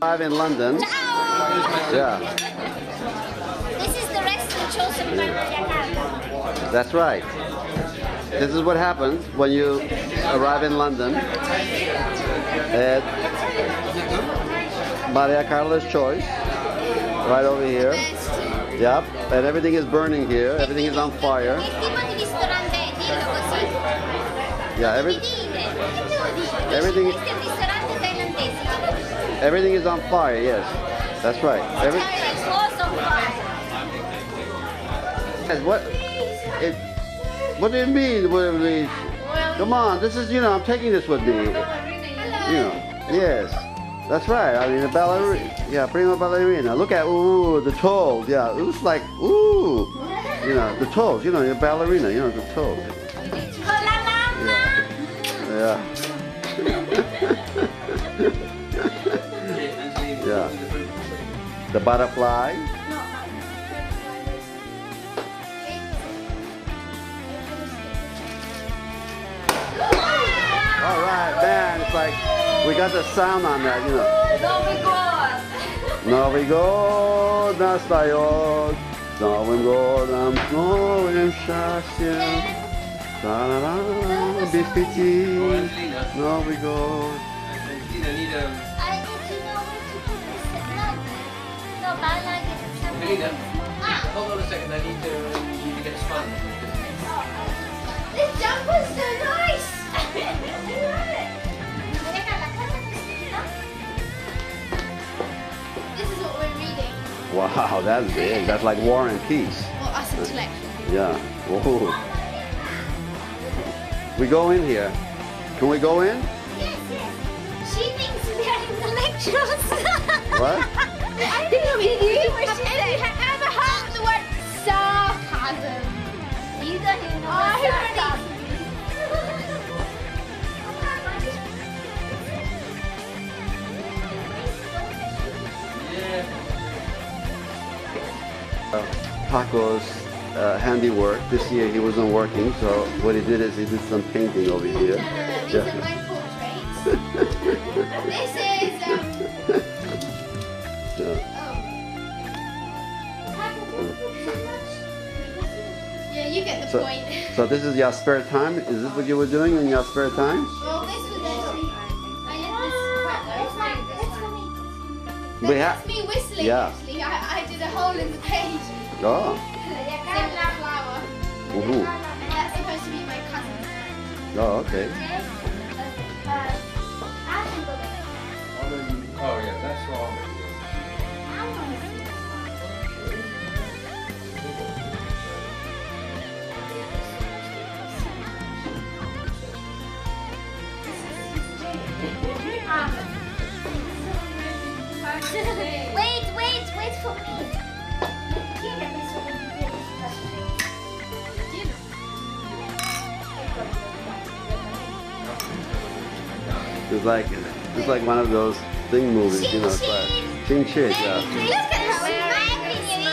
Live in London. Yeah, This is the restaurant chosen by Mariacarla. that's right. This is what happens when you arrive in London at Mariacarla's Choice, right over here. Yep, and everything is burning here. Everything is on fire. Che tipo di ristorante dillo così? Yeah, every, Dire, che? Everything- Questo è un ristorante thailandese. everything is on fire. Yes, that's right. Every, It's also on fire. Yes, what? It, what do you mean? What do you mean? Come on, this is you know I'm taking this with me. You know, yes, that's right. I mean the ballerina, yeah, prima ballerina. Look at ooh the toes, yeah. It looks like ooh, you know the toes. You know your ballerina, you know the toes. Con la mamma. Yeah, yeah. The butterfly. All right, man. It's like we got the sound on that, you know. Nowy God nastaje, z Nowym Godem, z nowym szczęściem. Ta-la-la, bispiti, Nowy God. Tina, need a. no, but I like it. Melina, hold on a second. I need to, to get a sponge. this jumper's so nice. Mariacarla, guarda. This is what we're reading. Wow, that's big. That's like War and Peace. Well, us intellectuals. Yeah. Whoa. We go in here. Can we go in? Yes, yes. She thinks we are intellectuals. What? I think we do. Have you ever heard the word sarcasm? You don't even know what sarcasm Yeah. Uh, Paco's uh, handiwork. This year he wasn't working, so what he did is he did some painting over here. These Yeah. So, point. so this is your spare time? Is this what you were doing in your spare time? Well, this was actually. I had this. We have. That's me whistling. Yeah. Actually, I, I did a hole in the page. Oh. Zebra flower. Woohoo. That's supposed to be my cousin's hand. Oh, okay. Wait, wait, wait for me. It's like it's like one of those thing movies, you know. It's like Ching Ching, yeah. Look at her smacking it.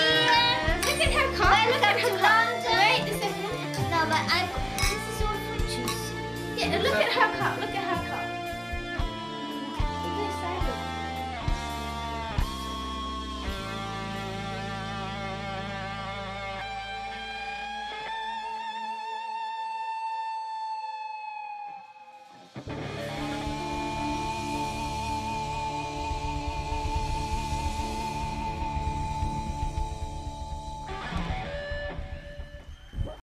Look at her car. Look at her car. Wait a second. No, but I. This is all fruit juice. Yeah, look at her cup. Look at Bye.